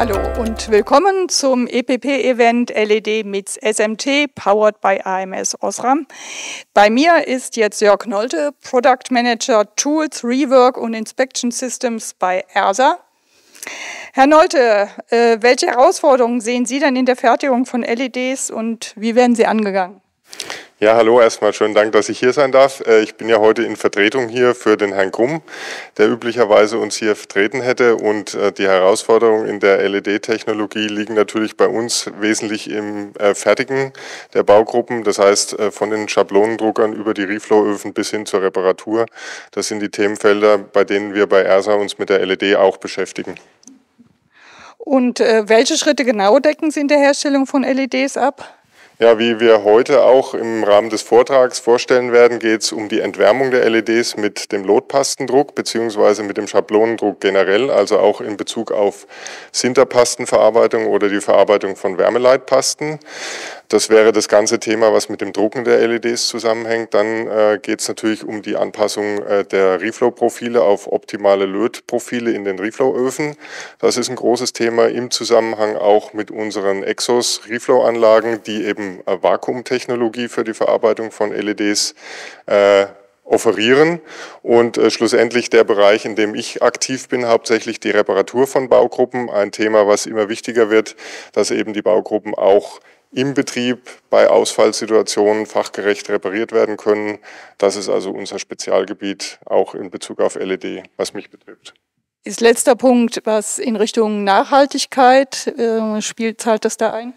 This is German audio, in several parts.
Hallo und willkommen zum EPP-Event LED mit SMT, powered by AMS Osram. Bei mir ist jetzt Jörg Nolte, Product Manager Tools, Rework und Inspection Systems bei ERSA. Herr Nolte, äh, welche Herausforderungen sehen Sie denn in der Fertigung von LEDs und wie werden sie angegangen? Ja, hallo, erstmal schönen Dank, dass ich hier sein darf. Äh, ich bin ja heute in Vertretung hier für den Herrn Grumm, der üblicherweise uns hier vertreten hätte. Und äh, die Herausforderungen in der LED-Technologie liegen natürlich bei uns wesentlich im äh, Fertigen der Baugruppen. Das heißt, von den Schablonendruckern über die Reflow-Öfen bis hin zur Reparatur. Das sind die Themenfelder, bei denen wir bei ERSA uns mit der LED auch beschäftigen. Und welche Schritte genau decken Sie in der Herstellung von LEDs ab? Ja, wie wir heute auch im Rahmen des Vortrags vorstellen werden, geht es um die Entwärmung der LEDs mit dem Lotpastendruck beziehungsweise mit dem Schablonendruck generell, also auch in Bezug auf Sinterpastenverarbeitung oder die Verarbeitung von Wärmeleitpasten. Das wäre das ganze Thema, was mit dem Drucken der LEDs zusammenhängt. Dann äh, geht es natürlich um die Anpassung äh, der Reflow-Profile auf optimale Lötprofile in den Reflow-Öfen. Das ist ein großes Thema im Zusammenhang auch mit unseren Exos-Reflow-Anlagen, die eben äh, Vakuumtechnologie für die Verarbeitung von LEDs äh, offerieren und äh, schlussendlich der Bereich, in dem ich aktiv bin, hauptsächlich die Reparatur von Baugruppen, ein Thema, was immer wichtiger wird, dass eben die Baugruppen auch im Betrieb bei Ausfallsituationen fachgerecht repariert werden können. Das ist also unser Spezialgebiet, auch in Bezug auf LED, was mich betrifft. Ist letzter Punkt, was in Richtung Nachhaltigkeit äh, spielt, zahlt das da ein?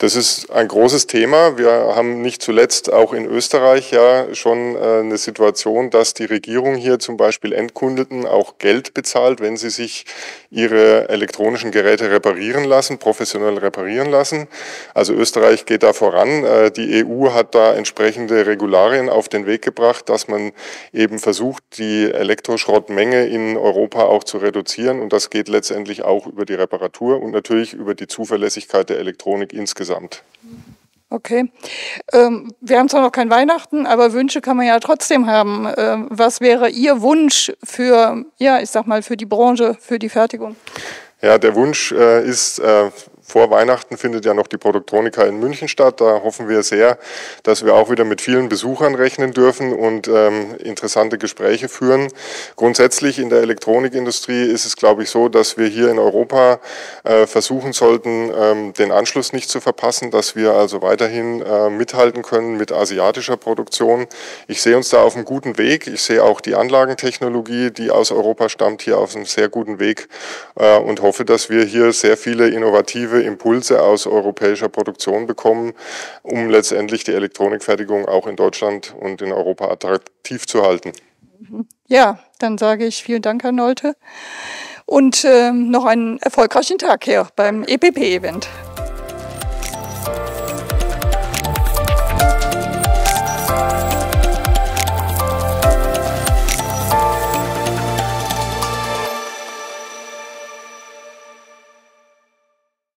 Das ist ein großes Thema. Wir haben nicht zuletzt auch in Österreich ja schon äh, eine Situation, dass die Regierung hier zum Beispiel Endkunden auch Geld bezahlt, wenn sie sich ihre elektronischen Geräte reparieren lassen, professionell reparieren lassen. Also Österreich geht da voran. Äh, die EU hat da entsprechende Regularien auf den Weg gebracht, dass man eben versucht, die Elektroschrottmenge in Europa auch zu reduzieren. Und das geht letztendlich auch über die Reparatur und natürlich über die Zuverlässigkeit der Elektronik insgesamt. Okay. Ähm, wir haben zwar noch kein Weihnachten, aber Wünsche kann man ja trotzdem haben. Ähm, was wäre Ihr Wunsch für, ja, ich sag mal, für die Branche, für die Fertigung? Ja, der Wunsch äh, ist äh, vor Weihnachten findet ja noch die Produktronika in München statt. Da hoffen wir sehr, dass wir auch wieder mit vielen Besuchern rechnen dürfen und ähm, interessante Gespräche führen. Grundsätzlich in der Elektronikindustrie ist es, glaube ich, so, dass wir hier in Europa äh, versuchen sollten, ähm, den Anschluss nicht zu verpassen, dass wir also weiterhin äh, mithalten können mit asiatischer Produktion. Ich sehe uns da auf einem guten Weg. Ich sehe auch die Anlagentechnologie, die aus Europa stammt, hier auf einem sehr guten Weg äh, und hoffe, dass wir hier sehr viele innovative Impulse aus europäischer Produktion bekommen, um letztendlich die Elektronikfertigung auch in Deutschland und in Europa attraktiv zu halten. Ja, dann sage ich vielen Dank, Herr Nolte. Und äh, noch einen erfolgreichen Tag hier beim EPP-Event.